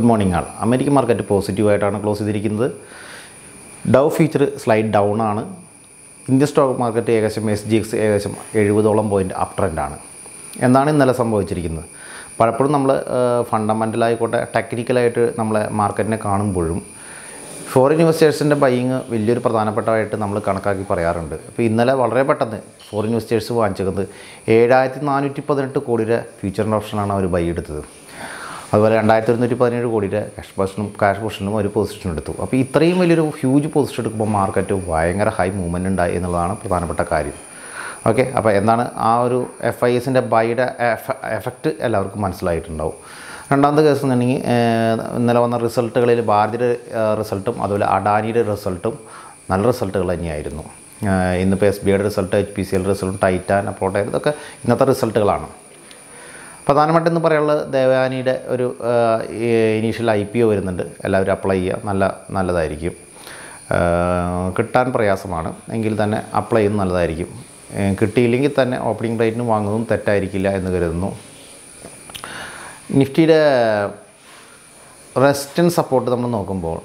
Good morning all American market പോസിറ്റീവായിട്ടാണ് close ചെയ്തിരിക്കുന്നത്. Dow future slide down ആണ്. Indian stock market ഏകദേശം S G X ഏകദേശം എഴുപതോളം point up trend ആണ്. എന്നാണ് ഇന്നലെ സംഭവിച്ചിരിക്കുന്നത്. പലപ്പോഴും നമ്മൾ ഫണ്ടമെന്റലായിക്കോട്ടെ ടെക്നിക്കലായിട്ട് നമ്മളെ മാർക്കറ്റിനെ കാണുമ്പോഴും ഫോറിൻ ഇൻവെസ്റ്റേഴ്സിന്റെ ബൈയിങ് വലിയൊരു പ്രധാനപ്പെട്ടതായിട്ട് നമ്മൾ കണക്കാക്കി പറയാറുണ്ട്. അപ്പോൾ ഇന്നലെ വളരെ പെട്ടെന്ന് ഫോറിൻ ഇൻവെസ്റ്റേഴ്സ് വാങ്ങിച്ചത് ഏഴായിരത്തി നാനൂറ്റി പതിനെട്ട് കോടിയുടെ ഫ്യൂച്ചറിന്റെ ഓപ്ഷനാണ് അവർ ബൈ എടുത്തത്. അതുപോലെ രണ്ടായിരത്തി ഒരുന്നൂറ്റി പതിനേഴ് കോടിയുടെ ക്യാഷ് പൊസിഷനും ക്യാഷ് പൊസിഷനും ഒരു പൊസിഷൻ എടുത്തു. അപ്പോൾ ഇത്രയും വലിയൊരു ഹ്യൂജ് പൊസിഷൻ എടുക്കുമ്പോൾ മാർക്കറ്റ് ഭയങ്കര ഹൈ മൂവ്മെന്റ് ഉണ്ടായി എന്നുള്ളതാണ് പ്രധാനപ്പെട്ട കാര്യം. ഓക്കെ അപ്പോൾ എന്താണ് ആ ഒരു എഫ് ഐ എസിന്റെ ബൈയുടെ എഫക്റ്റ് എല്ലാവർക്കും മനസ്സിലായിട്ടുണ്ടാവും. രണ്ടാമത്തെ കേസ് എന്നുണ്ടെങ്കിൽ ഇന്നലെ വന്ന റിസൾട്ടുകളിൽ ഭാരതിയുടെ റിസൾട്ടും അതുപോലെ അഡാനിയുടെ റിസൾട്ടും നല്ല റിസൾട്ടുകൾ തന്നെയായിരുന്നു. ഇന്നിപ്പോൾ എസ് ബി ഐയുടെ result H P C L റിസൾട്ടും ടൈറ്റാൻ അപ്പോട്ടെ ഇതൊക്കെ ഇന്നത്തെ റിസൾട്ടുകളാണ് പ്രധാനമായിട്ടും എന്ന് പറയാനുള്ളത് ദേവയാനിയുടെ ഒരു ഇനീഷ്യൽ ഐ പി ഒ വരുന്നുണ്ട്. എല്ലാവരും അപ്ലൈ ചെയ്യുക. നല്ല നല്ലതായിരിക്കും. കിട്ടാൻ പ്രയാസമാണ്. എങ്കിൽ തന്നെ അപ്ലൈ ചെയ്യുന്നത് നല്ലതായിരിക്കും. കിട്ടിയില്ലെങ്കിൽ തന്നെ ഓപ്പണിംഗ് റേറ്റിന് വാങ്ങുന്നതും തെറ്റായിരിക്കില്ല എന്ന് കരുതുന്നു. നിഫ്റ്റിയുടെ റെസ്റ്റൻ സപ്പോർട്ട് നമ്മൾ നോക്കുമ്പോൾ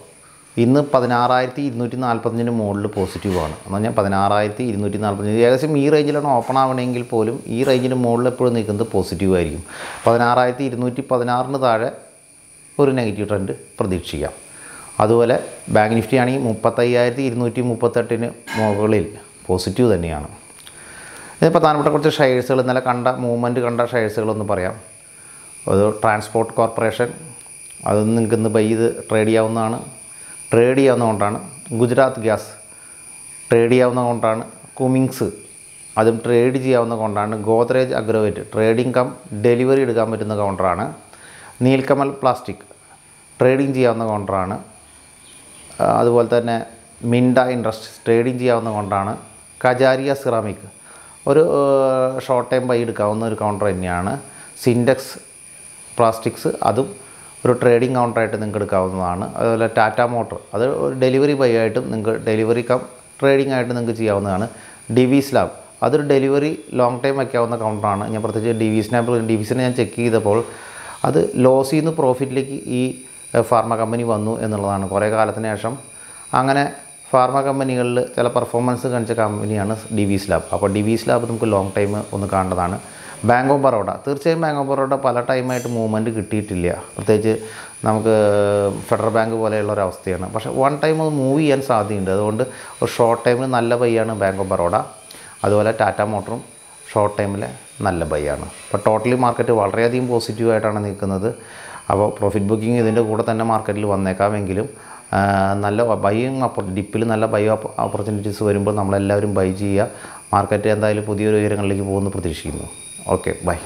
ഇന്ന് പതിനാറായിരത്തി ഇരുന്നൂറ്റി നാൽപ്പത്തഞ്ചിന് മുകളിൽ പോസിറ്റീവാണ് എന്ന് പറഞ്ഞാൽ പതിനാറായിരത്തി ഇരുന്നൂറ്റി നാൽപ്പത്തഞ്ച് ഏകദേശം ഈ റേഞ്ചിലാണ് ഓപ്പൺ ആവണമെങ്കിൽ പോലും ഈ റേഞ്ചിന് മുകളിൽ എപ്പോഴും നിൽക്കുന്നത് പോസിറ്റീവ് ആയിരിക്കും. പതിനാറായിരത്തി ഇരുന്നൂറ്റി പതിനാറിന് താഴെ ഒരു നെഗറ്റീവ് ട്രെൻഡ് പ്രതീക്ഷിക്കാം. അതുപോലെ ബാങ്ക് നിഫ്റ്റി ആണെങ്കിൽ മുപ്പത്തയ്യായിരത്തി ഇരുന്നൂറ്റി മുപ്പത്തെട്ടിന് മുകളിൽ പോസിറ്റീവ് തന്നെയാണ്. ഇത് പ്രധാനപ്പെട്ട കുറച്ച് ഷെയർസുകൾ ഇന്നലെ കണ്ട മൂവ്മെന്റ് കണ്ട ഷെയർസുകളൊന്ന് പറയാം. അത് ട്രാൻസ്പോർട്ട് കോർപ്പറേഷൻ അത് നിങ്ങൾക്ക് ഇന്ന് ബൈ ചെയ്ത് ട്രേഡ് ചെയ്യാവുന്നതാണ്. ട്രേഡ് ചെയ്യാവുന്നതുകൊണ്ടാണ് ഗുജറാത്ത് ഗ്യാസ് ട്രേഡ് ചെയ്യാവുന്ന കൊണ്ടാണ് കുമിങ്സ് അതും ട്രേഡ് ചെയ്യാവുന്ന കൊണ്ടാണ് Godrej Agrovet trading cum delivery എടുക്കാൻ പറ്റുന്ന കൗണ്ടറാണ്. നീൽക്കമൽ പ്ലാസ്റ്റിക് ട്രേഡിംഗ് ചെയ്യാവുന്ന കൗണ്ടറാണ്. അതുപോലെ തന്നെ മിൻഡ ഇൻഡസ്ട്രീസ് ട്രേഡിംഗ് ചെയ്യാവുന്ന കൊണ്ടാണ് കജാരിയ സിറാമിക് ഒരു ഷോർട്ട് ടൈം ബൈ എടുക്കാവുന്ന ഒരു കൗണ്ടർ തന്നെയാണ്. സിൻഡെക്സ് പ്ലാസ്റ്റിക്സ് അതും ഒരു ട്രേഡിംഗ് കൗണ്ടറായിട്ട് നിങ്ങൾക്ക് എടുക്കാവുന്നതാണ് അതുപോലെ ടാറ്റ മോട്ടർ അത് ഒരു ഡെലിവറി ബൈ ആയിട്ടും നിങ്ങൾക്ക് ഡെലിവറി കം ട്രേഡിംഗ് ആയിട്ട് നിങ്ങൾക്ക് ചെയ്യാവുന്നതാണ്. ഡി വി സ്ലാബ് അതൊരു ഡെലിവറി ലോങ് ടൈം വയ്ക്കാവുന്ന കൗണ്ടറാണ് ഞാൻ പ്രത്യേകിച്ച് D V snap D V ഞാൻ ചെക്ക് ചെയ്തപ്പോൾ അത് ലോസിൽ നിന്ന് പ്രോഫിറ്റിലേക്ക് ഈ ഫാർമ കമ്പനി വന്നു എന്നുള്ളതാണ്. കുറേ കാലത്തിന് ശേഷം അങ്ങനെ ഫാർമ കമ്പനികളിൽ ചില പെർഫോമൻസ് കാണിച്ച കമ്പനിയാണ് ഡി വി സ്ലാബ് അപ്പോൾ ഡി വി സ്ലാബ് നമുക്ക് ലോങ് ടൈം ഒന്ന് കാണേണ്ടതാണ്. ബാങ്ക് ഓഫ് ബറോഡ തീർച്ചയായും ബാങ്ക് ഓഫ് ബറോഡ പല ടൈമായിട്ട് മൂവ്മെന്റ് കിട്ടിയിട്ടില്ല. പ്രത്യേകിച്ച് നമുക്ക് ഫെഡറൽ ബാങ്ക് പോലെയുള്ള ഒരു അവസ്ഥയാണ്. പക്ഷേ വൺ ടൈം അത് മൂവ് ചെയ്യാൻ സാധ്യതയുണ്ട്. അതുകൊണ്ട് ഒരു ഷോർട്ട് ടൈമിൽ നല്ല ബൈയാണ് ബാങ്ക് ഓഫ് ബറോഡ അതുപോലെ ടാറ്റ മോട്ടറും ഷോർട്ട് ടൈമിൽ നല്ല ബൈയാണ് അപ്പോൾ ടോട്ടലി മാർക്കറ്റ് വളരെയധികം പോസിറ്റീവായിട്ടാണ് നിൽക്കുന്നത്. അപ്പോൾ പ്രോഫിറ്റ് ബുക്കിംഗ് ഇതിന്റെ കൂടെ തന്നെ മാർക്കറ്റിൽ വന്നേക്കാമെങ്കിലും നല്ല ബൈയും അപ്പോൾ ഡിപ്പിൽ നല്ല ബൈ ഓപ്പർച്യൂണിറ്റീസ് വരുമ്പോൾ നമ്മളെല്ലാവരും ബൈ ചെയ്യുക. മാർക്കറ്റ് എന്തായാലും പുതിയൊരു ഉയരങ്ങളിലേക്ക് പോകുമെന്ന് പ്രതീക്ഷിക്കുന്നു. Okay bye